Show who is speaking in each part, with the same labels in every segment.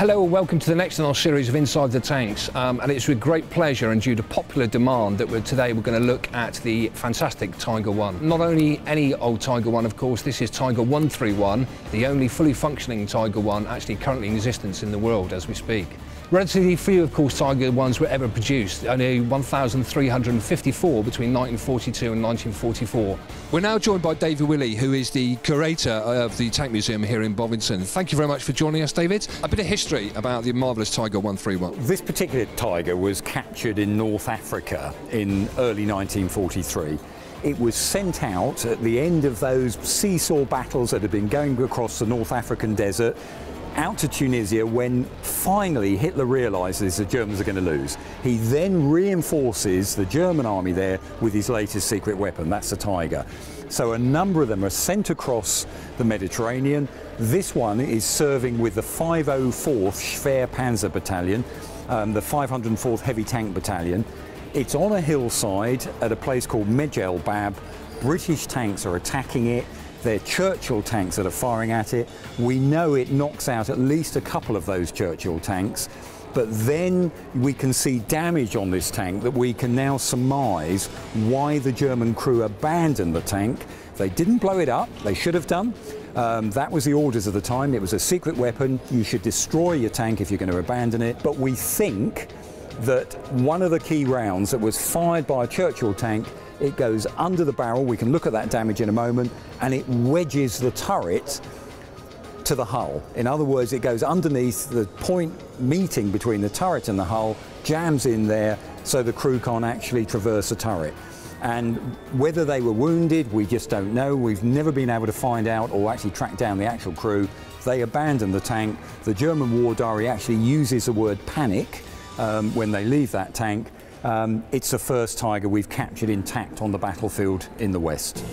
Speaker 1: Hello and welcome to the next in our series of Inside the Tanks. Um, and it's with great pleasure and due to popular demand that we're, today we're going to look at the fantastic Tiger One. Not only any old Tiger One, of course, this is Tiger 131, the only fully functioning Tiger One actually currently in existence in the world as we speak. Relatively few, of course, Tiger ones were ever produced, only 1,354 between 1942 and 1944. We're now joined by David Willey, who is the curator of the Tank Museum here in Bovington. Thank you very much for joining us, David. A bit of history about the marvellous Tiger 131.
Speaker 2: This particular tiger was captured in North Africa in early 1943 it was sent out at the end of those seesaw battles that had been going across the North African desert out to Tunisia when finally Hitler realises the Germans are going to lose. He then reinforces the German army there with his latest secret weapon, that's the Tiger. So a number of them are sent across the Mediterranean. This one is serving with the 504th Schwer Panzer Battalion, um, the 504th Heavy Tank Battalion. It's on a hillside at a place called Medjez el Bab. British tanks are attacking it. They're Churchill tanks that are firing at it. We know it knocks out at least a couple of those Churchill tanks. But then we can see damage on this tank that we can now surmise why the German crew abandoned the tank. They didn't blow it up, they should have done. Um, that was the orders of the time. It was a secret weapon. You should destroy your tank if you're going to abandon it. But we think that one of the key rounds that was fired by a Churchill tank it goes under the barrel, we can look at that damage in a moment, and it wedges the turret to the hull. In other words, it goes underneath the point meeting between the turret and the hull, jams in there so the crew can't actually traverse the turret. And whether they were wounded, we just don't know. We've never been able to find out or actually track down the actual crew. They abandoned the tank. The German war diary actually uses the word panic um, when they leave that tank. Um, it's the first tiger we've captured intact on the battlefield in the West.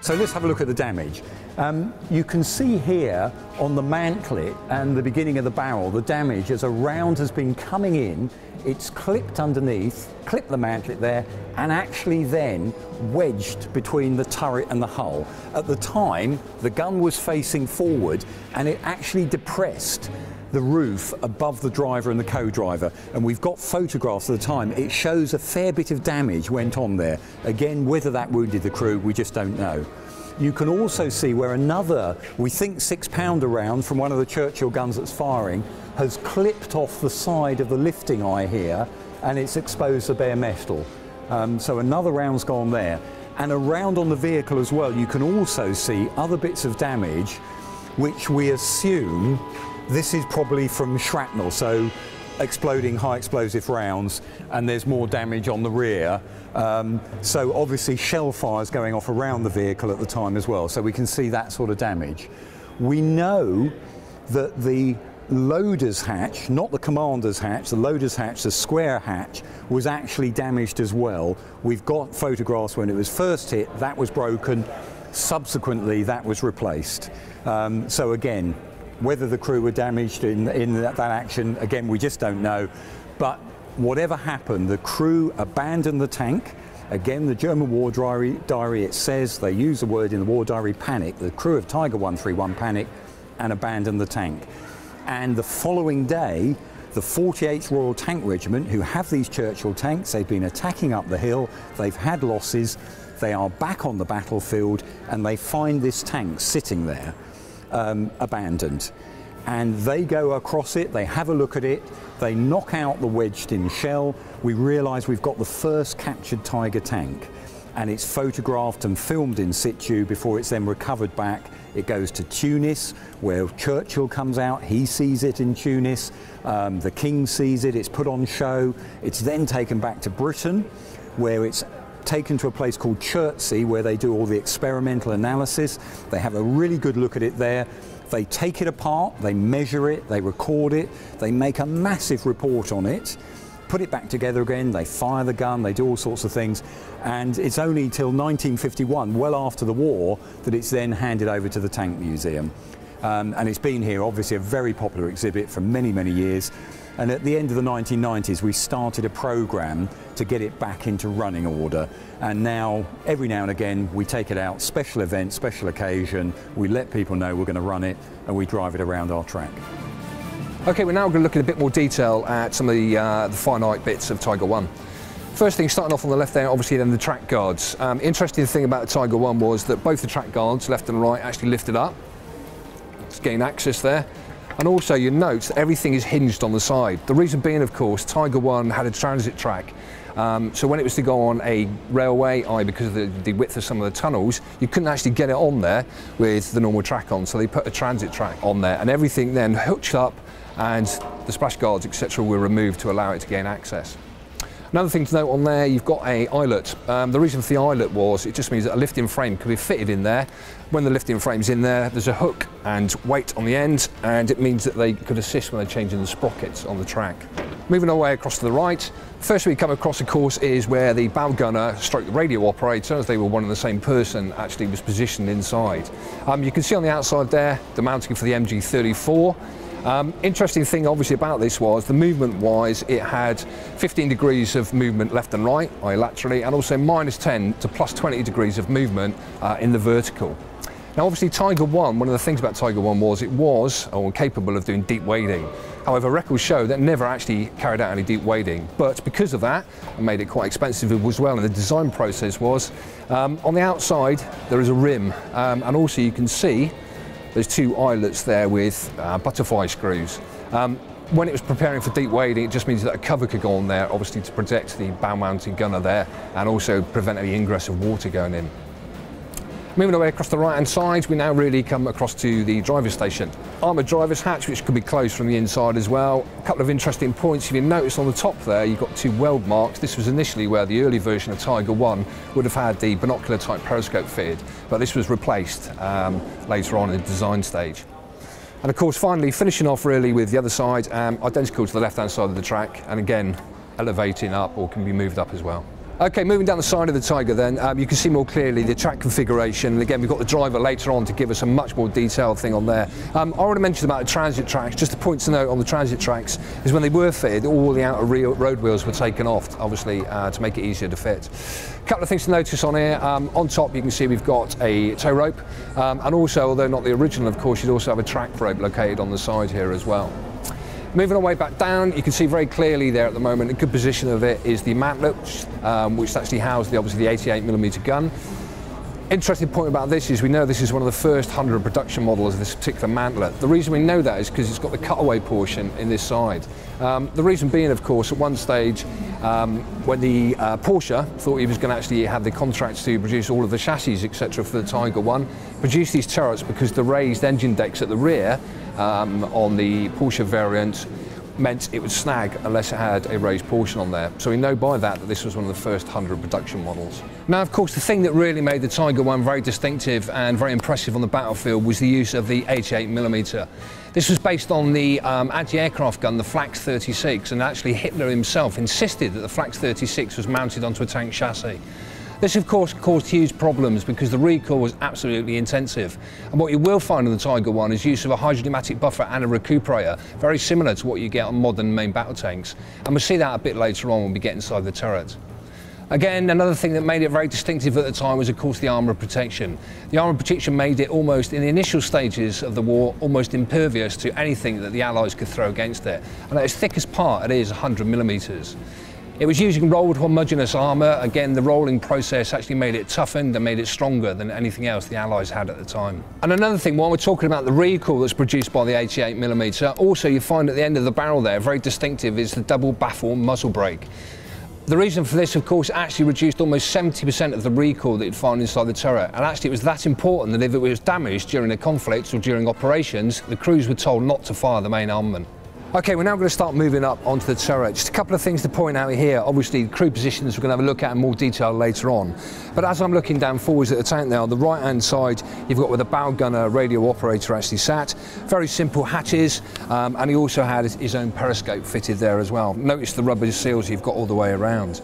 Speaker 2: So let's have a look at the damage. Um, you can see here on the mantlet and the beginning of the barrel the damage as a round has been coming in it's clipped underneath, clipped the mantlet there, and actually then wedged between the turret and the hull. At the time, the gun was facing forward and it actually depressed the roof above the driver and the co-driver. And we've got photographs of the time. It shows a fair bit of damage went on there. Again whether that wounded the crew we just don't know you can also see where another we think six pounder round from one of the Churchill guns that's firing has clipped off the side of the lifting eye here and it's exposed the bare metal. Um, so another round's gone there. And around on the vehicle as well, you can also see other bits of damage, which we assume this is probably from shrapnel, so exploding high explosive rounds, and there's more damage on the rear. Um, so obviously shell fires going off around the vehicle at the time as well, so we can see that sort of damage. We know that the loader's hatch, not the commander's hatch, the loader's hatch, the square hatch, was actually damaged as well. We've got photographs when it was first hit, that was broken. Subsequently, that was replaced. Um, so again, whether the crew were damaged in, in that, that action, again, we just don't know. But whatever happened, the crew abandoned the tank. Again, the German war diary, diary, it says, they use the word in the war diary, panic. The crew of Tiger 131 panic and abandoned the tank. And the following day, the 48th Royal Tank Regiment, who have these Churchill tanks, they've been attacking up the hill, they've had losses, they are back on the battlefield, and they find this tank sitting there, um, abandoned. And they go across it, they have a look at it, they knock out the wedged in shell. We realise we've got the first captured Tiger tank and it's photographed and filmed in situ before it's then recovered back. It goes to Tunis, where Churchill comes out. He sees it in Tunis. Um, the King sees it. It's put on show. It's then taken back to Britain, where it's taken to a place called Chertsey, where they do all the experimental analysis. They have a really good look at it there. They take it apart, they measure it, they record it, they make a massive report on it put it back together again, they fire the gun, they do all sorts of things. And it's only till 1951, well after the war, that it's then handed over to the Tank Museum. Um, and it's been here, obviously a very popular exhibit for many, many years. And at the end of the 1990s, we started a program to get it back into running order. And now, every now and again, we take it out, special event, special occasion, we let people know we're going to run it, and we drive it around our track.
Speaker 1: Okay, we're now going to look in a bit more detail at some of the, uh, the finite bits of Tiger One. First thing, starting off on the left there, obviously then the track guards. Um, interesting thing about the Tiger One was that both the track guards, left and right, actually lifted up. Let's gain access there. And also you note that everything is hinged on the side. The reason being, of course, Tiger One had a transit track. Um, so when it was to go on a railway, I because of the, the, width of some of the tunnels, you couldn't actually get it on there with the normal track on. So they put a transit track on there and everything then hooked up and the splash guards, etc., were removed to allow it to gain access. Another thing to note on there, you've got a eyelet. Um, the reason for the eyelet was it just means that a lifting frame can be fitted in there. When the lifting frame's in there, there's a hook and weight on the end, and it means that they could assist when they're changing the sprockets on the track. Moving our way across to the right, first we come across, of course, is where the bow gunner stroke the radio operator, as they were one and the same person, actually was positioned inside. Um, you can see on the outside there, the mounting for the MG34. Um, interesting thing obviously about this was the movement wise it had 15 degrees of movement left and right, i.e. laterally, and also minus 10 to plus 20 degrees of movement uh, in the vertical. Now obviously Tiger 1, one of the things about Tiger 1 was it was or capable of doing deep wading. However, records show that never actually carried out any deep wading. But because of that, and made it quite expensive as well, and the design process was, um, on the outside there is a rim, um, and also you can see there's two eyelets there with uh, butterfly screws. Um, when it was preparing for deep wading, it just means that a cover could go on there, obviously to protect the bow mounting gunner there and also prevent any ingress of water going in. Moving away across the right hand side, we now really come across to the driver's station. Armoured driver's hatch, which could be closed from the inside as well. A couple of interesting points. If you notice on the top there, you've got two weld marks. This was initially where the early version of Tiger 1 would have had the binocular type periscope fitted, but this was replaced um, later on in the design stage. And of course, finally, finishing off really with the other side, um, identical to the left hand side of the track, and again, elevating up or can be moved up as well. Okay, moving down the side of the Tiger then, um, you can see more clearly the track configuration. And again, we've got the driver later on to give us a much more detailed thing on there. Um, I already mentioned about the transit tracks. Just a point to note on the transit tracks is when they were fitted, all the outer road wheels were taken off, obviously, uh, to make it easier to fit. A couple of things to notice on here. Um, on top, you can see we've got a tow rope. Um, and also, although not the original, of course, you'd also have a track rope located on the side here as well. Moving our way back down, you can see very clearly there at the moment, a good position of it is the mantlet, um, which actually houses the, obviously the 88mm gun. Interesting point about this is we know this is one of the first 100 production models of this particular mantlet. The reason we know that is because it's got the cutaway portion in this side. Um, the reason being, of course, at one stage, um, when the uh, Porsche thought he was going to actually have the contracts to produce all of the chassis, etc., for the Tiger One, produce these turrets because the raised engine decks at the rear um, on the Porsche variant meant it would snag unless it had a raised portion on there. So we know by that that this was one of the first 100 production models. Now, of course, the thing that really made the Tiger One very distinctive and very impressive on the battlefield was the use of the 88mm. This was based on the um, anti-aircraft gun, the Flak 36, and actually Hitler himself insisted that the Flak 36 was mounted onto a tank chassis. This, of course, caused huge problems because the recoil was absolutely intensive. And what you will find on the Tiger One is use of a hydrodynamic buffer and a recuperator, very similar to what you get on modern main battle tanks. And we'll see that a bit later on when we get inside the turret. Again, another thing that made it very distinctive at the time was, of course, the armour protection. The armour protection made it almost, in the initial stages of the war, almost impervious to anything that the Allies could throw against it. And at its thickest part, it is 100 millimetres. It was using rolled homogeneous armour. Again, the rolling process actually made it toughened and made it stronger than anything else the Allies had at the time. And another thing, while we're talking about the recoil that's produced by the 88mm, also you find at the end of the barrel there, very distinctive, is the double baffle muzzle brake. The reason for this, of course, actually reduced almost 70% of the recoil that you'd find inside the turret. And actually, it was that important that if it was damaged during a conflict or during operations, the crews were told not to fire the main armament. Okay, we're now going to start moving up onto the turret. Just a couple of things to point out here. Obviously, crew positions we're going to have a look at in more detail later on. But as I'm looking down forwards at the tank now, on the right-hand side, you've got where the bow gunner radio operator actually sat. Very simple hatches, um, and he also had his own periscope fitted there as well. Notice the rubber seals you've got all the way around.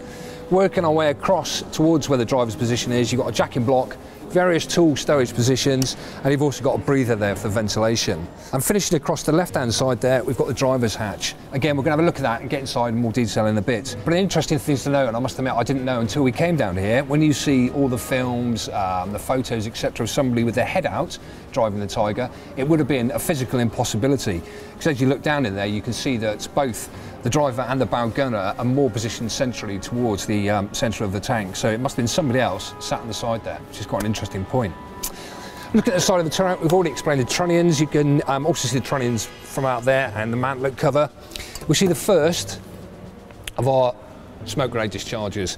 Speaker 1: Working our way across towards where the driver's position is, you've got a jacking block, various tool stowage positions, and you've also got a breather there for ventilation. And finishing across the left-hand side there, we've got the driver's hatch. Again, we're going to have a look at that and get inside in more detail in a bit. But an interesting thing to note, and I must admit I didn't know until we came down here, when you see all the films, um, the photos, etc., of somebody with their head out driving the Tiger, it would have been a physical impossibility. Because as you look down in there, you can see that it's both the driver and the bow gunner are more positioned centrally towards the um, centre of the tank. So it must have been somebody else sat on the side there, which is quite an interesting point. Looking at the side of the turret, we've already explained the trunnions. You can um, also see the trunnions from out there and the mantlet cover. We see the first of our smoke grenade dischargers.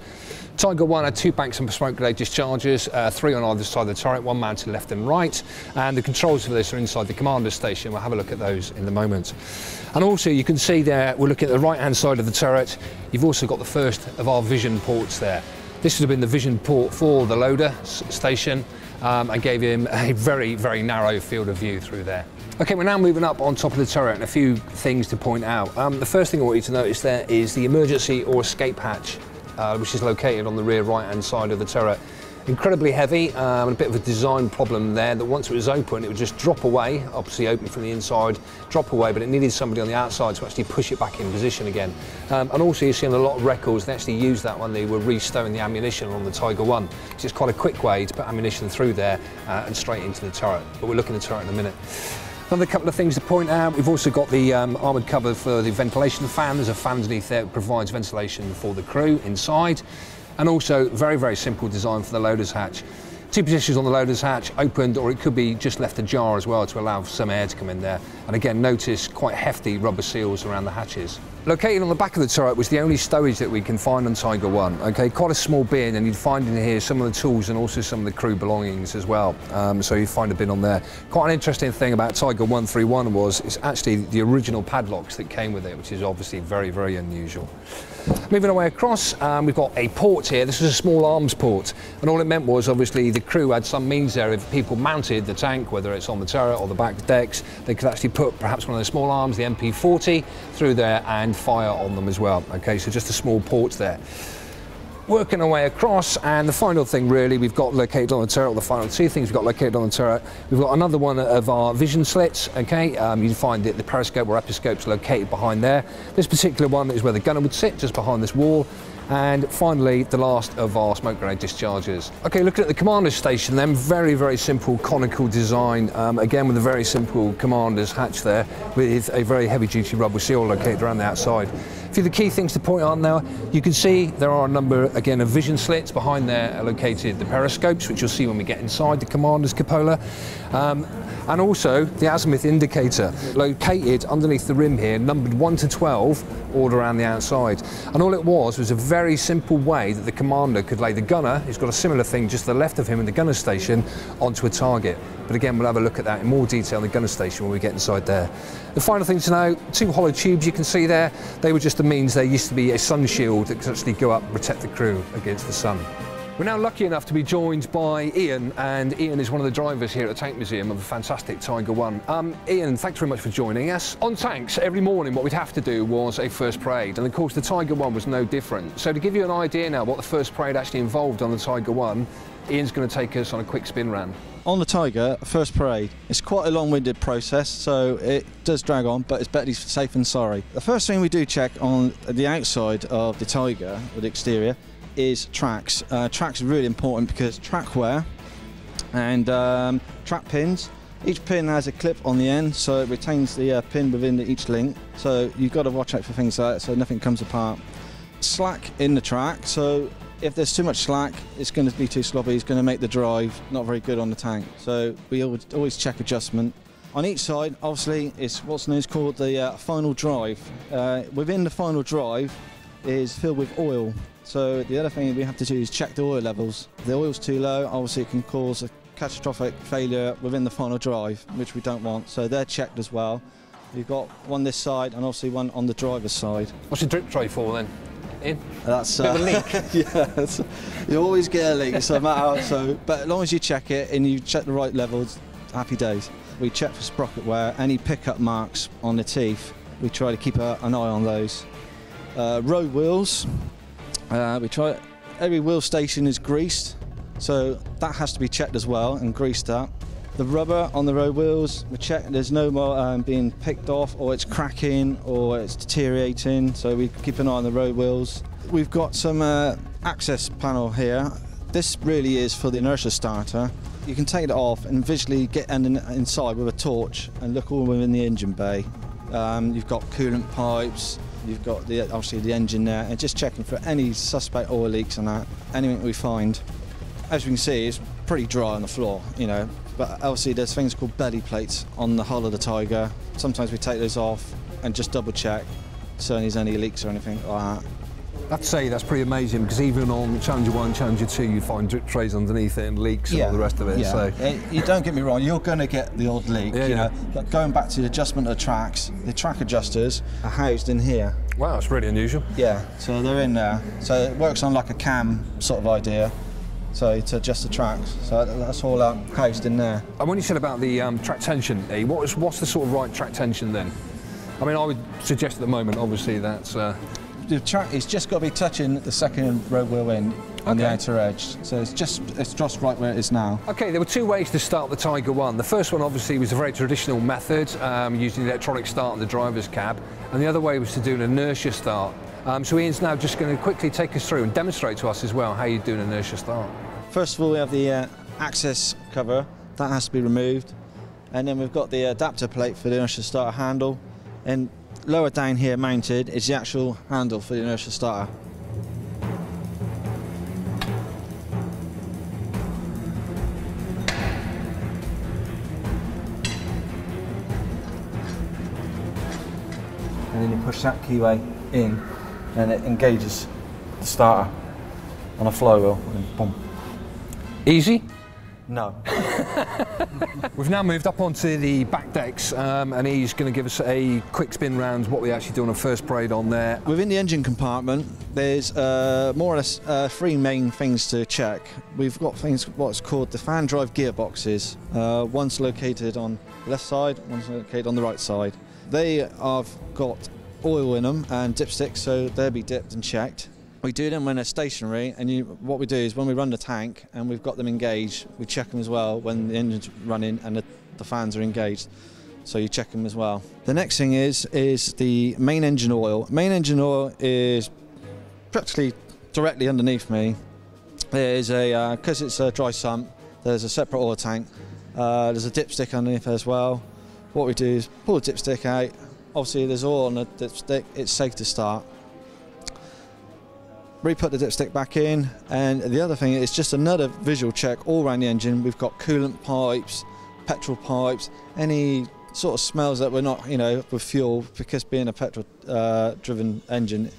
Speaker 1: Tiger 1 had two banks of smoke grenade dischargers, uh, three on either side of the turret, one mounted left and right, and the controls for this are inside the commander's station. We'll have a look at those in a moment. And also you can see there, we're looking at the right hand side of the turret, you've also got the first of our vision ports there. This would have been the vision port for the loader station um, and gave him a very, very narrow field of view through there. Okay, we're now moving up on top of the turret and a few things to point out. Um, the first thing I want you to notice there is the emergency or escape hatch uh, which is located on the rear right hand side of the turret. Incredibly heavy, um, a bit of a design problem there that once it was open it would just drop away, obviously open from the inside, drop away, but it needed somebody on the outside to actually push it back in position again. Um, and also you're seeing a lot of records, they actually used that when they were restowing the ammunition on the Tiger 1. It's just quite a quick way to put ammunition through there uh, and straight into the turret, but we'll look at the turret in a minute. Another couple of things to point out, we've also got the um, armoured cover for the ventilation fan. There's a fan underneath there that provides ventilation for the crew inside. And also, very, very simple design for the loader's hatch. Two positions on the loader's hatch, opened or it could be just left ajar as well to allow some air to come in there. And again, notice quite hefty rubber seals around the hatches. Located on the back of the turret was the only stowage that we can find on Tiger 1. Okay, quite a small bin and you'd find in here some of the tools and also some of the crew belongings as well. Um, so you'd find a bin on there. Quite an interesting thing about Tiger 131 was it's actually the original padlocks that came with it, which is obviously very, very unusual. Moving away across, um, we've got a port here. This is a small arms port. And all it meant was, obviously, the crew had some means there. If people mounted the tank, whether it's on the turret or the back decks, they could actually put perhaps one of the small arms, the MP40, through there and fire on them as well. Okay, so just a small port there working our way across and the final thing really we've got located on the turret, the final two things we've got located on the turret, we've got another one of our vision slits, okay, um, you find it, the periscope or episcope's located behind there. This particular one is where the gunner would sit, just behind this wall, and finally, the last of our smoke grenade discharges. Okay, looking at the commander's station then, very, very simple conical design, um, again with a very simple commander's hatch there, with a very heavy duty rubber seal located around the outside. A few of the key things to point out now, you can see there are a number, again, of vision slits. Behind there are located the periscopes, which you'll see when we get inside the commander's cupola. Um, and also the azimuth indicator located underneath the rim here, numbered 1 to 12, all around the outside. And all it was was a very simple way that the commander could lay the gunner, who's got a similar thing just to the left of him in the gunner station, onto a target. But again, we'll have a look at that in more detail in the gunner station when we get inside there. The final thing to know, two hollow tubes you can see there, they were just the means there used to be a sun shield that could actually go up and protect the crew against the sun. We're now lucky enough to be joined by Ian, and Ian is one of the drivers here at the Tank Museum of the fantastic Tiger One. Um, Ian, thanks very much for joining us. On tanks, every morning what we'd have to do was a first parade, and of course the Tiger One was no different. So to give you an idea now what the first parade actually involved on the Tiger One, Ian's going to take us on a quick spin run.
Speaker 3: On the Tiger, first parade, it's quite a long-winded process, so it does drag on, but it's better safe than sorry. The first thing we do check on the outside of the Tiger, or the exterior, is tracks. Uh, tracks are really important because track wear and um, track pins. Each pin has a clip on the end, so it retains the uh, pin within the, each link. So you've got to watch out for things like that, so nothing comes apart. Slack in the track, so if there's too much slack, it's going to be too sloppy. It's going to make the drive not very good on the tank. So we always check adjustment. On each side, obviously, it's what's known as called the uh, final drive. Uh, within the final drive is filled with oil. So the other thing we have to do is check the oil levels. If the oil's too low, obviously it can cause a catastrophic failure within the final drive, which we don't want. So they're checked as well. You've got one this side and obviously one on the driver's side.
Speaker 1: What's your drip tray for then? Ian?
Speaker 3: That's
Speaker 1: uh, leak.
Speaker 3: yeah, you always get a leak, so matter so. But as long as you check it and you check the right levels, happy days. We check for sprocket wear, any pickup marks on the teeth. We try to keep a, an eye on those. Uh, road wheels, uh, we try. Every wheel station is greased. So that has to be checked as well and greased up. The rubber on the road wheels, we check there's no more um, being picked off or it's cracking or it's deteriorating. So we keep an eye on the road wheels. We've got some uh, access panel here. This really is for the inertia starter. You can take it off and visually get in, inside with a torch and look all within the engine bay. Um, you've got coolant pipes, you've got the obviously the engine there, and just checking for any suspect oil leaks and that, anything we find. As you can see, it's pretty dry on the floor, you know, but obviously there's things called belly plates on the hull of the Tiger. Sometimes we take those off and just double check, certainly there's any leaks or anything like that.
Speaker 1: I'd say that's pretty amazing because even on Challenger 1, Challenger 2, you find drip trays underneath it and leaks and all the rest of it.
Speaker 3: Yeah.
Speaker 1: So.
Speaker 3: Uh, you don't get me wrong, you're going to get the odd leak,
Speaker 1: Yeah,
Speaker 3: you
Speaker 1: yeah.
Speaker 3: know. But going back to the adjustment of tracks, the track adjusters are housed in here.
Speaker 1: Wow, it's really unusual.
Speaker 3: Yeah, so they're in there. So it works on like a cam sort of idea. So to adjust the tracks. So that's all uh, housed in there.
Speaker 1: And when you said about the um, track tension, E, what was, what's the sort of right track tension then? I mean, I would suggest at the moment, obviously, that's uh,
Speaker 3: The track is just got to be touching the second road wheel in on the outer edge. So it's just it's just right where it is now.
Speaker 1: Okay, there were two ways to start the Tiger One. The first one obviously was a very traditional method, um, using the electronic start in the driver's cab, and the other way was to do an inertia start. Um, so Ian's now just going to quickly take us through and demonstrate to us as well how you do an inertia start.
Speaker 3: First of all, we have the uh, access cover that has to be removed, and then we've got the adapter plate for the inertia start handle, and lower down here mounted is the actual handle for the inertia starter. And then you push that keyway in, and it engages the starter on a flywheel, and boom.
Speaker 1: Easy.
Speaker 3: No.
Speaker 1: We've now moved up onto the back decks, um, and he's going to give us a quick spin round what we actually do on a first parade on there.
Speaker 3: Within the engine compartment, there's uh, more or less uh, three main things to check. We've got things what's called the fan drive gearboxes. Uh, one's located on the left side, one's located on the right side. They have got oil in them and dipsticks, so they'll be dipped and checked. We do them when they're stationary, and you, what we do is when we run the tank and we've got them engaged, we check them as well when the engine's running and the, the fans are engaged. So you check them as well. The next thing is is the main engine oil. Main engine oil is practically directly underneath me. There's a because it's a dry sump. There's a separate oil tank. Uh, there's a dipstick underneath as well. What we do is pull the dipstick out. Obviously, there's oil on the dipstick. It's safe to start. Re-put the dipstick back in, and the other thing is just another visual check all around the engine. We've got coolant pipes, petrol pipes, any sort of smells that we're not, you know, with fuel, because being a petrol uh, driven engine,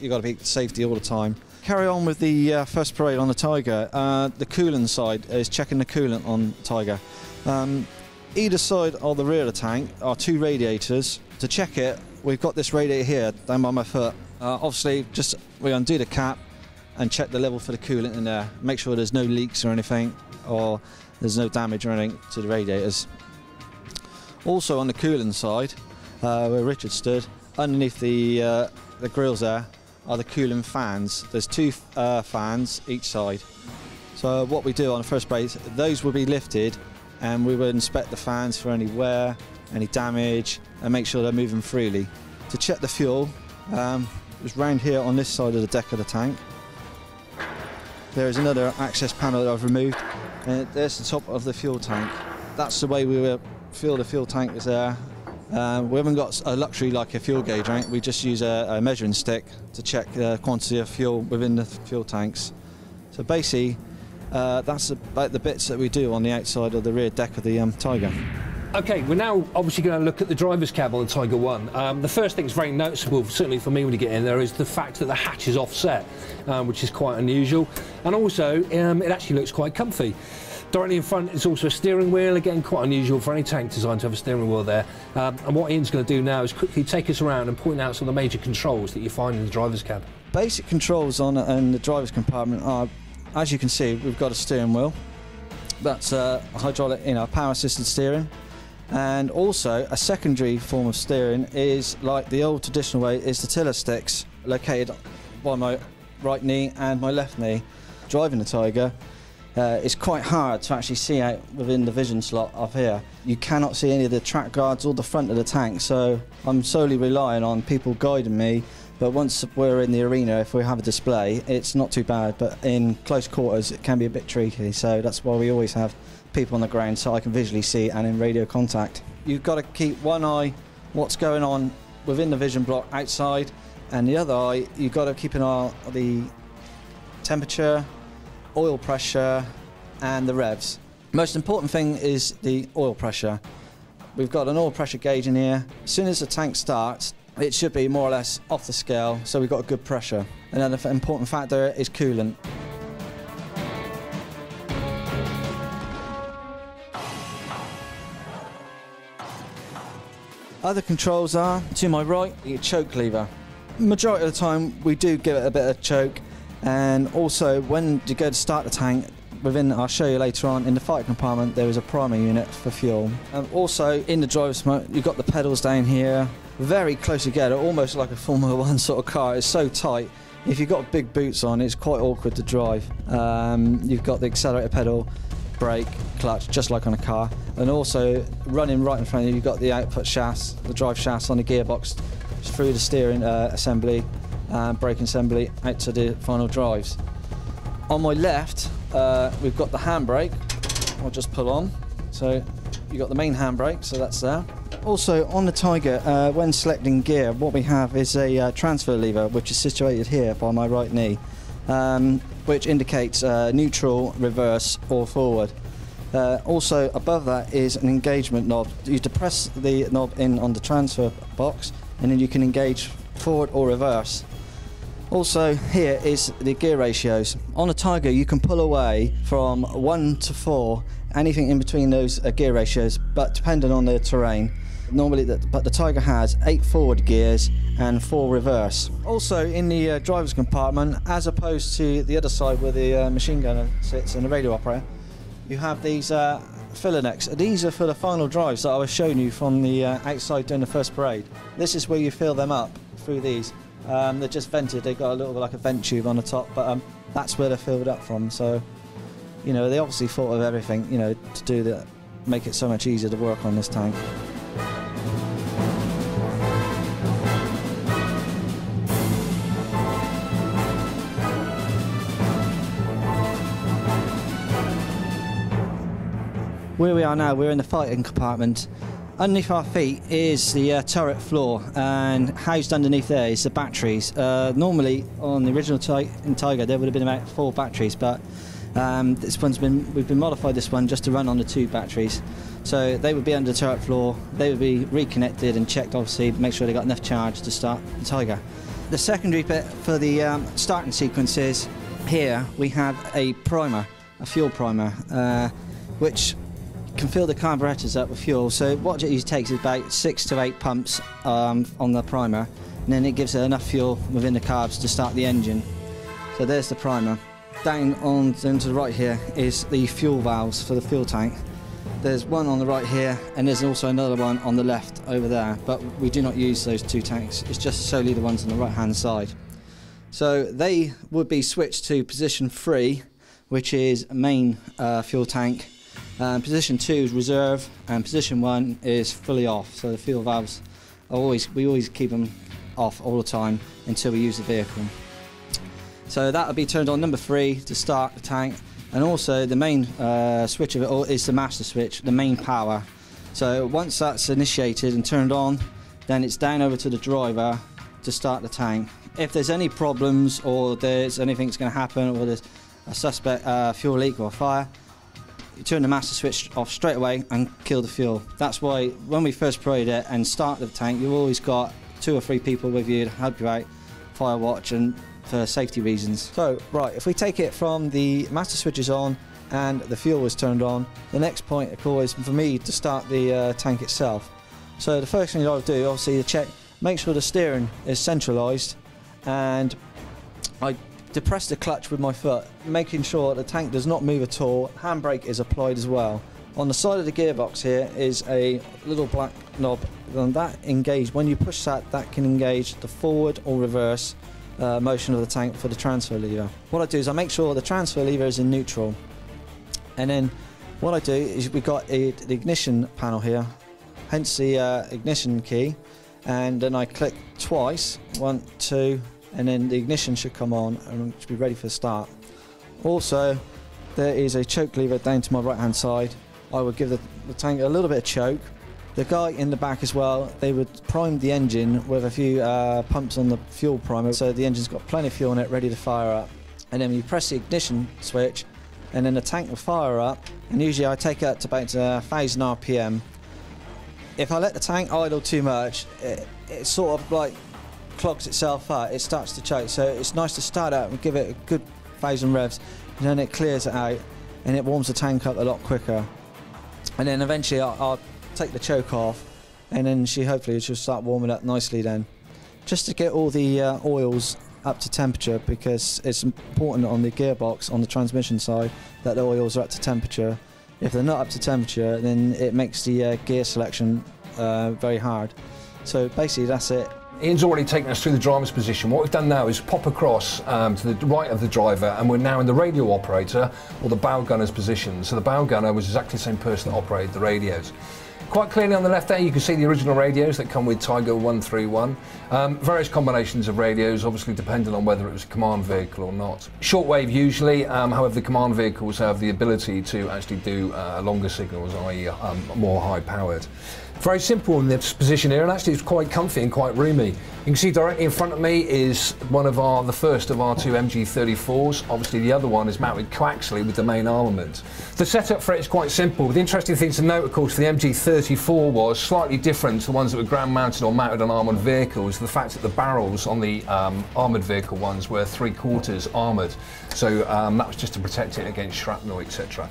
Speaker 3: you've got to be safety all the time. Carry on with the uh, first parade on the Tiger. Uh, the coolant side is checking the coolant on Tiger. Um, either side of the rear of the tank are two radiators. To check it, we've got this radiator here down by my foot. Uh, obviously, just we undo the cap and check the level for the coolant in there. Make sure there's no leaks or anything, or there's no damage or anything to the radiators. Also on the coolant side, uh, where Richard stood, underneath the uh, the grills there are the coolant fans. There's two uh, fans each side. So what we do on the first base, those will be lifted, and we will inspect the fans for any wear, any damage, and make sure they're moving freely. To check the fuel, um, it's round here on this side of the deck of the tank. There is another access panel that I've removed, and there's the top of the fuel tank. That's the way we feel the fuel tank is there. Um, we haven't got a luxury like a fuel gauge, right? We just use a, a measuring stick to check the quantity of fuel within the fuel tanks. So basically, uh, that's about the bits that we do on the outside of the rear deck of the um, Tiger.
Speaker 1: Okay, we're now obviously going to look at the driver's cab on the Tiger One. Um, the first thing that's very noticeable, certainly for me when you get in there, is the fact that the hatch is offset, um, which is quite unusual, and also um, it actually looks quite comfy. Directly in front is also a steering wheel, again quite unusual for any tank designed to have a steering wheel there. Um, and what Ian's going to do now is quickly take us around and point out some of the major controls that you find in the driver's cab.
Speaker 3: Basic controls on in the driver's compartment are, as you can see, we've got a steering wheel. That's uh, hydraulic, you know, power assisted steering. And also a secondary form of steering is like the old traditional way is the tiller sticks located by my right knee and my left knee. Driving the Tiger, uh, it's quite hard to actually see out within the vision slot up here. You cannot see any of the track guards or the front of the tank, so I'm solely relying on people guiding me. But once we're in the arena, if we have a display, it's not too bad. But in close quarters, it can be a bit tricky. So that's why we always have people on the ground so I can visually see and in radio contact. You've got to keep one eye what's going on within the vision block outside, and the other eye you've got to keep an eye on the temperature, oil pressure, and the revs. Most important thing is the oil pressure. We've got an oil pressure gauge in here. As soon as the tank starts, it should be more or less off the scale, so we've got a good pressure. Another important factor is coolant. Other controls are, to my right, the choke lever. Majority of the time we do give it a bit of choke and also when you go to start the tank, within, I'll show you later on, in the fighter compartment there is a primer unit for fuel. And also in the driver's mode you've got the pedals down here, very close together, almost like a Formula One sort of car. It's so tight. If you've got big boots on, it's quite awkward to drive. Um, you've got the accelerator pedal, brake, clutch, just like on a car. And also, running right in front of you, you've got the output shafts, the drive shafts on the gearbox through the steering uh, assembly, uh, brake assembly, out to the final drives. On my left, uh, we've got the handbrake. I'll just pull on. So you've got the main handbrake, so that's there. Also, on the Tiger, uh, when selecting gear, what we have is a uh, transfer lever, which is situated here by my right knee, um, which indicates uh, neutral, reverse, or forward. Uh, also, above that is an engagement knob. You depress the knob in on the transfer box, and then you can engage forward or reverse. Also, here is the gear ratios. On a Tiger, you can pull away from 1 to 4, anything in between those uh, gear ratios, but depending on the terrain. Normally, but the Tiger has 8 forward gears and 4 reverse. Also, in the uh, driver's compartment, as opposed to the other side where the uh, machine gunner sits and the radio operator, you have these uh, filler necks. These are for the final drives that I was showing you from the uh, outside during the first parade. This is where you fill them up through these. Um, they're just vented. They've got a little bit like a vent tube on the top, but um, that's where they're filled up from. So, you know, they obviously thought of everything, you know, to do that, make it so much easier to work on this tank. Where we are now, we're in the fighting compartment. Underneath our feet is the uh, turret floor, and housed underneath there is the batteries. Uh, normally, on the original in Tiger, there would have been about four batteries, but um, this one's been we've been modified this one just to run on the two batteries. So they would be under the turret floor. They would be reconnected and checked, obviously, to make sure they got enough charge to start the Tiger. The secondary bit for the um, starting is here we have a primer, a fuel primer, uh, which can fill the carburetors up with fuel. So what it usually takes is about six to eight pumps um, on the primer, and then it gives it enough fuel within the carbs to start the engine. So there's the primer. Down on to the right here is the fuel valves for the fuel tank. There's one on the right here, and there's also another one on the left over there. But we do not use those two tanks. It's just solely the ones on the right-hand side. So they would be switched to position three, which is main uh, fuel tank, um, position two is reserve, and position one is fully off. So the fuel valves, are always we always keep them off all the time until we use the vehicle. So that will be turned on number three to start the tank, and also the main uh, switch of it all is the master switch, the main power. So once that's initiated and turned on, then it's down over to the driver to start the tank. If there's any problems or there's anything that's going to happen or there's a suspect uh, fuel leak or fire, you turn the master switch off straight away and kill the fuel. That's why when we first parade it and start the tank, you've always got two or three people with you to help you out, fire watch and for safety reasons. So, right, if we take it from the master switch is on and the fuel was turned on, the next point of call is for me to start the uh, tank itself. So the first thing I'll do, obviously, to check, make sure the steering is centralised and I depress the clutch with my foot, making sure the tank does not move at all. Handbrake is applied as well. On the side of the gearbox here is a little black knob and that engage, when you push that, that can engage the forward or reverse uh, motion of the tank for the transfer lever. What I do is I make sure the transfer lever is in neutral And then what I do is we've got a, the ignition panel here, hence the uh, ignition key. And then I click twice, one, two, and then the ignition should come on and should be ready for start. Also, there is a choke lever down to my right hand side. I would give the, the tank a little bit of choke. The guy in the back as well, they would prime the engine with a few uh, pumps on the fuel primer so the engine's got plenty of fuel in it ready to fire up. And then you press the ignition switch and then the tank will fire up and usually I take it up to about uh, 1000 RPM. If I let the tank idle too much, it, it sort of like clogs itself up, it starts to choke. So it's nice to start out and give it a good thousand revs and then it clears it out and it warms the tank up a lot quicker. And then eventually I'll, I'll take the choke off and then she hopefully she'll start warming up nicely then. Just to get all the uh, oils up to temperature because it's important on the gearbox on the transmission side that the oils are up to temperature. If they're not up to temperature then it makes the uh, gear selection uh, very hard. So basically that's it.
Speaker 1: Ian's already taken us through the driver's position. What we've done now is pop across um, to the right of the driver and we're now in the radio operator or the bow gunner's position. So the bow gunner was exactly the same person that operated the radios. Quite clearly on the left there you can see the original radios that come with Tiger 131. Um, various combinations of radios obviously depending on whether it was a command vehicle or not. Shortwave usually, um, however the command vehicles have the ability to actually do uh, longer signals, i.e. Um, more high powered. Very simple in this position here, and actually it's quite comfy and quite roomy. You can see directly in front of me is one of our, the first of our two MG34s. Obviously the other one is mounted coaxially with the main armament. The setup for it is quite simple. The interesting thing to note, of course, for the MG34 was slightly different to the ones that were ground mounted or mounted on armoured vehicles. The fact that the barrels on the um, armoured vehicle ones were three quarters armoured. So um, that was just to protect it against shrapnel, etc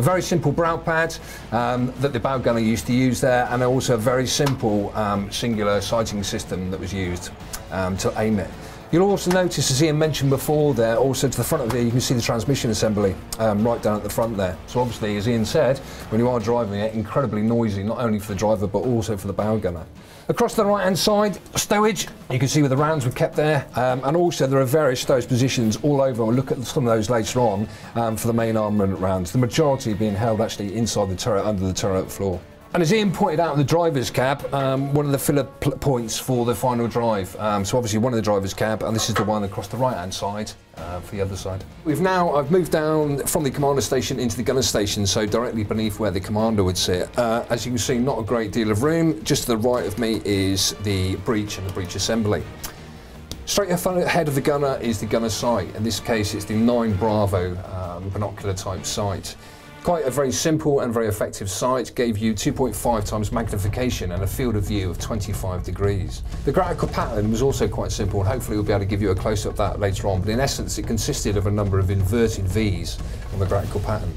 Speaker 1: a very simple brow pad um, that the bow gunner used to use there, and also a very simple um, singular sighting system that was used um, to aim it. You'll also notice, as Ian mentioned before there, also to the front of there, you can see the transmission assembly um, right down at the front there. So obviously, as Ian said, when you are driving it, incredibly noisy, not only for the driver, but also for the bow gunner. Across the right hand side, stowage, you can see where the rounds were kept there, um, and also there are various stowage positions all over. We'll look at some of those later on um, for the main armament rounds, the majority being held actually inside the turret, under the turret floor. And as Ian pointed out in the driver's cab, um, one of the filler points for the final drive. Um, so obviously one of the driver's cab, and this is the one across the right-hand side uh, for the other side. We've now, I've moved down from the commander station into the gunner station, so directly beneath where the commander would sit. Uh, as you can see, not a great deal of room. Just to the right of me is the breech and the breech assembly. Straight ahead of the gunner is the gunner sight. In this case, it's the 9 Bravo um, binocular type sight. Quite a very simple and very effective sight, gave you 2.5 times magnification and a field of view of 25 degrees. The graticule pattern was also quite simple and hopefully we'll be able to give you a close-up of that later on, but in essence it consisted of a number of inverted Vs on the graticule pattern.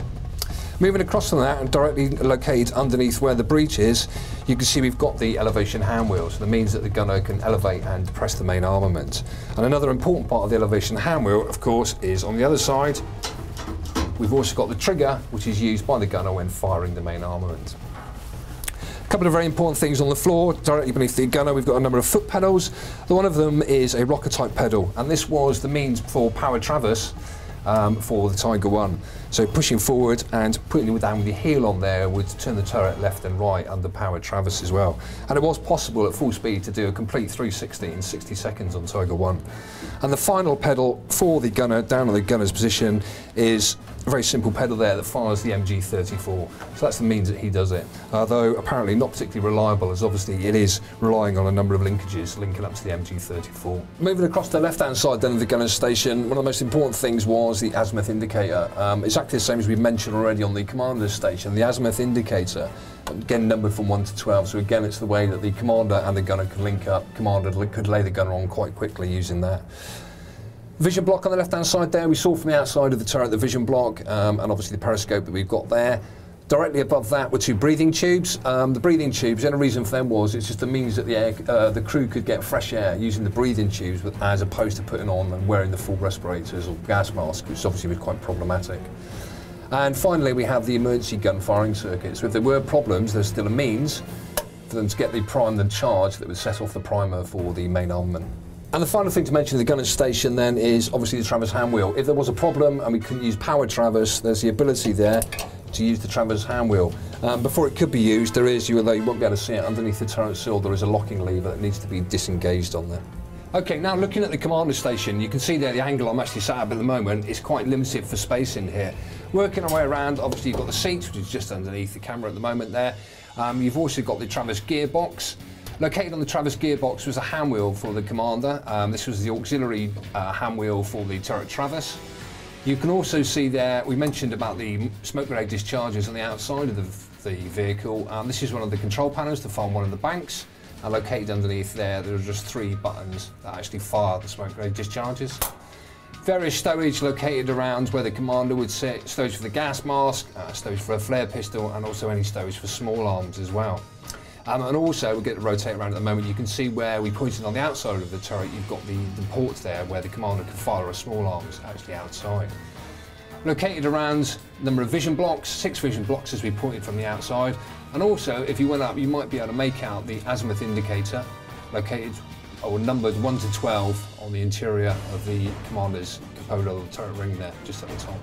Speaker 1: Moving across from that and directly located underneath where the breech is, you can see we've got the elevation hand wheels. That means that the gunner can elevate and press the main armament. And another important part of the elevation hand wheel, of course, is on the other side, We've also got the trigger, which is used by the gunner when firing the main armament. A couple of very important things on the floor, directly beneath the gunner, we've got a number of foot pedals. One of them is a rocker type pedal, and this was the means for power traverse um, for the Tiger 1. So pushing forward and putting it down with your heel on there would turn the turret left and right under power traverse as well. And it was possible at full speed to do a complete 360 in 60 seconds on Tiger 1. And the final pedal for the gunner, down on the gunner's position, is a very simple pedal there that fires the MG34. So that's the means that he does it. Although apparently not particularly reliable as obviously it is relying on a number of linkages linking up to the MG34. Moving across the left hand side then of the gunner's station, one of the most important things was the azimuth indicator. Um, exactly the same as we mentioned already on the commander's station. The azimuth indicator, again numbered from 1 to 12, so again it's the way that the commander and the gunner can link up. Commander could lay the gunner on quite quickly using that. Vision block on the left hand side there, we saw from the outside of the turret the vision block um, and obviously the periscope that we've got there. Directly above that were two breathing tubes. Um, the breathing tubes, the only reason for them was it's just the means that the, air, uh, the crew could get fresh air using the breathing tubes as opposed to putting on and wearing the full respirators or gas masks, which obviously was quite problematic. And finally, we have the emergency gun firing circuit. So if there were problems, there's still a means for them to get the primed and charge that would set off the primer for the main armament. And the final thing to mention of the gunner's station then is obviously the traverse hand wheel. If there was a problem and we couldn't use power traverse, there's the ability there to use the traverse hand wheel. Um, before it could be used, there is, you, although you won't be able to see it, underneath the turret sill there is a locking lever that needs to be disengaged on there. Okay, now looking at the commander station, you can see there the angle I'm actually sat up at the moment is quite limited for space in here. Working our way around, obviously you've got the seats, which is just underneath the camera at the moment there. Um, you've also got the traverse gearbox. Located on the traverse gearbox was a hand wheel for the Commander. Um, this was the auxiliary uh, hand wheel for the turret traverse. You can also see there, we mentioned about the smoke grenade discharges on the outside of the, the vehicle. Um, this is one of the control panels to farm one of the banks. Located underneath there, there are just three buttons that actually fire the smoke grenade discharges. Various stowage located around where the commander would sit, stowage for the gas mask, uh, stowage for a flare pistol, and also any stowage for small arms as well. Um, and also, we'll get to rotate around at the moment, you can see where we pointed on the outside of the turret, you've got the, the ports there where the commander can fire a small arms actually outside. Located around number of vision blocks, six vision blocks as we pointed from the outside. And also, if you went up, you might be able to make out the azimuth indicator located or numbered 1 to 12 on the interior of the commander's cupola or turret ring there, just at the top.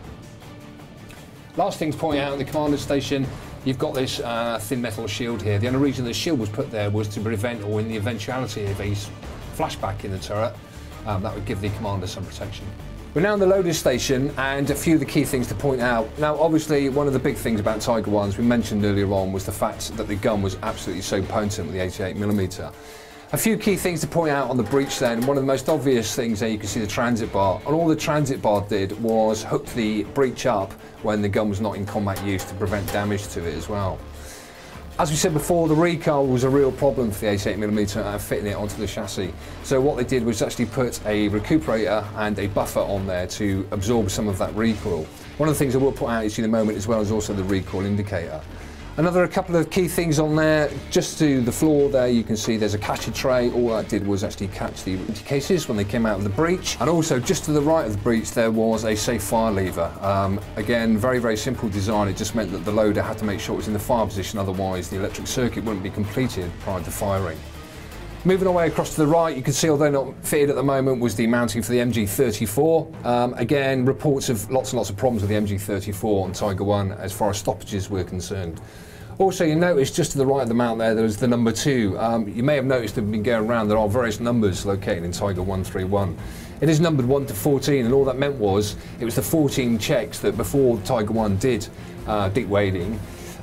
Speaker 1: Last thing to point out in the commander's station You've got this uh, thin metal shield here. The only reason the shield was put there was to prevent, or in the eventuality of a flashback in the turret, um, that would give the commander some protection. We're now in the loading station and a few of the key things to point out. Now obviously one of the big things about Tiger 1s we mentioned earlier on was the fact that the gun was absolutely so potent with the 88mm. A few key things to point out on the breech then. One of the most obvious things there, you can see the transit bar. And all the transit bar did was hook the breech up when the gun was not in combat use to prevent damage to it as well. As we said before, the recoil was a real problem for the 88mm and uh, fitting it onto the chassis. So what they did was actually put a recuperator and a buffer on there to absorb some of that recoil. One of the things I will put out is in a moment as well as also the recoil indicator. Another couple of key things on there, just to the floor there you can see there's a catcher tray. All that did was actually catch the empty cases when they came out of the breech. And also just to the right of the breech there was a safe fire lever. Um, again, very, very simple design. It just meant that the loader had to make sure it was in the fire position, otherwise the electric circuit wouldn't be completed prior to firing. Moving away across to the right, you can see, although not fitted at the moment, was the mounting for the MG34. Um, again, reports of lots and lots of problems with the MG34 on Tiger 1 as far as stoppages were concerned. Also, you notice just to the right of the mount there, there's the number 2. Um, you may have noticed they've been going around, there are various numbers located in Tiger 131. It is numbered 1 to 14, and all that meant was it was the 14 checks that before Tiger 1 did uh, deep wading,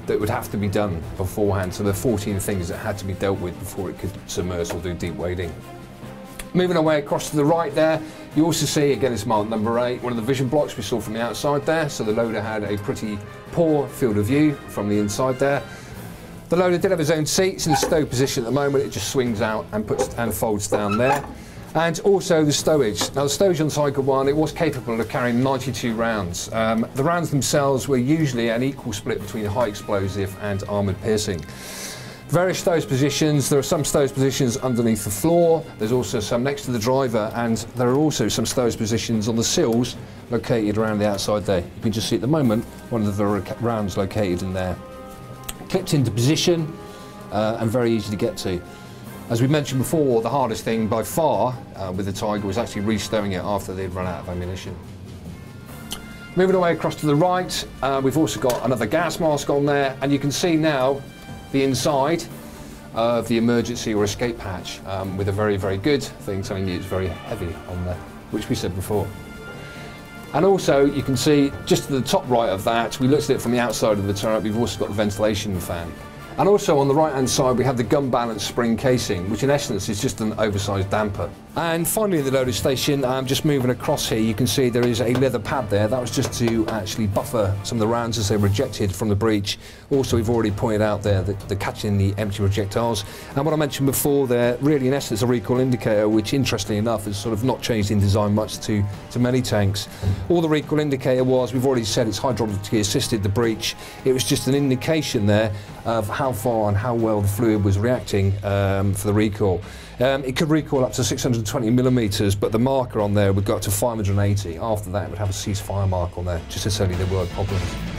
Speaker 1: that would have to be done beforehand. So there are 14 things that had to be dealt with before it could submerge or do deep wading. Moving away across to the right there, you also see, again it's marked number 8, one of the vision blocks we saw from the outside there, so the loader had a pretty poor field of view from the inside there. The loader did have his own seats in the stow position at the moment, it just swings out and puts and folds down there and also the stowage. Now the stowage on Tiger 1, it was capable of carrying 92 rounds. Um, the rounds themselves were usually an equal split between high explosive and armoured piercing. Various stowage positions, there are some stowage positions underneath the floor, there's also some next to the driver and there are also some stowage positions on the sills located around the outside there. You can just see at the moment one of the rounds located in there. Clipped into position uh, and very easy to get to. As we mentioned before, the hardest thing by far uh, with the Tiger was actually restowing it after they'd run out of ammunition. Moving away across to the right, uh, we've also got another gas mask on there, and you can see now the inside of the emergency or escape hatch um, with a very, very good thing, something that's very heavy on there, which we said before. And also, you can see just to the top right of that, we looked at it from the outside of the turret, we've also got the ventilation fan. And also on the right hand side we have the gun balance spring casing, which in essence is just an oversized damper. And finally the loader station, I'm just moving across here, you can see there is a leather pad there. That was just to actually buffer some of the rounds as they were ejected from the breech. Also we've already pointed out there that the catching the empty projectiles. And what I mentioned before there, really in essence a recoil indicator, which interestingly enough has sort of not changed in design much to, to many tanks. All the recoil indicator was, we've already said it's hydraulically assisted the breech. It was just an indication there of how far and how well the fluid was reacting um, for the recoil. Um, it could recoil up to 620 millimetres, but the marker on there would go up to 580. After that, it would have a ceasefire mark on there, just to tell you there were problems.